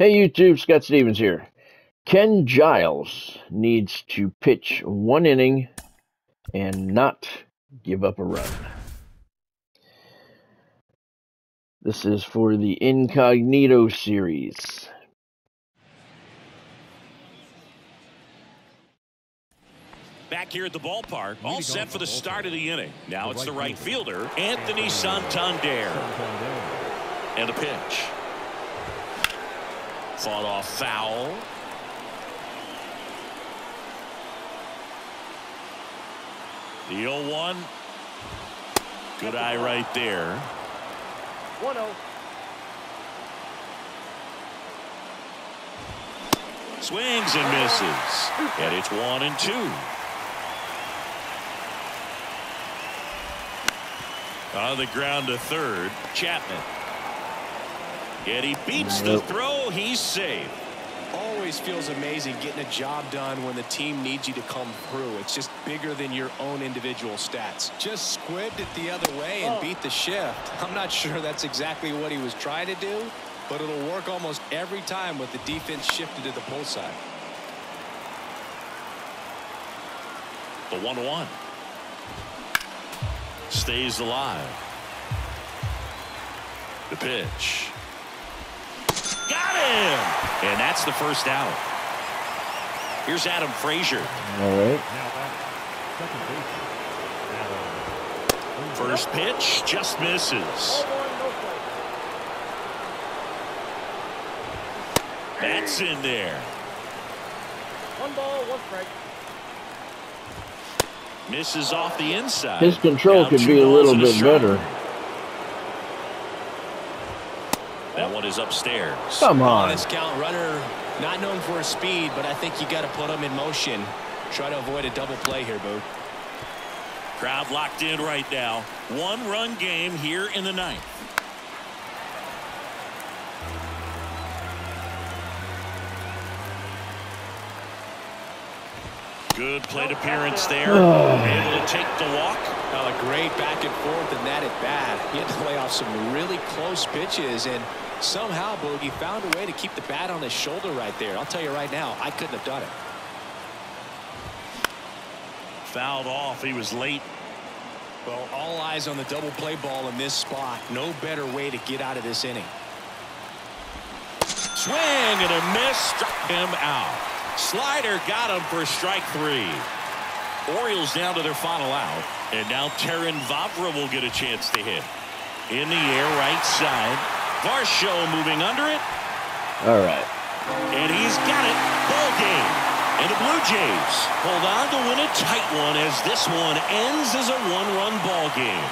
Hey YouTube, Scott Stevens here. Ken Giles needs to pitch one inning and not give up a run. This is for the Incognito series. Back here at the ballpark, all set for the start of the inning. Now it's the right fielder, Anthony Santander. And a pitch. Fought off foul. The 0-1. Good eye right there. 1-0. Swings and misses. And it's one and two. On the ground to third, Chapman. And he beats the throw. He's safe. Always feels amazing getting a job done when the team needs you to come through. It's just bigger than your own individual stats. Just squibbed it the other way and oh. beat the shift. I'm not sure that's exactly what he was trying to do, but it'll work almost every time with the defense shifted to the pull side. The 1-1. Stays alive. The pitch. Got him! And that's the first out. Here's Adam Frazier. All right. First pitch just misses. That's in there. One ball, one strike. Misses off the inside. His control Now could be a little bit strike. better. That one is upstairs. Come On on. this count, runner not known for his speed, but I think you got to put him in motion. Try to avoid a double play here, Boo. Crowd locked in right now. One run game here in the ninth. Good plate appearance there. Able to take the walk. Well, a great back and forth and that at bat. He had to lay off some really close pitches and somehow Boogie found a way to keep the bat on his shoulder right there. I'll tell you right now, I couldn't have done it. Fouled off. He was late. Well, all eyes on the double play ball in this spot. No better way to get out of this inning. Swing and a miss. Struck him out. Slider got him for strike three. Orioles down to their final out. And now Terrin Vavra will get a chance to hit. In the air, right side. Varsho moving under it. All right. And he's got it. Ball game. And the Blue Jays hold on to win a tight one as this one ends as a one-run ball game.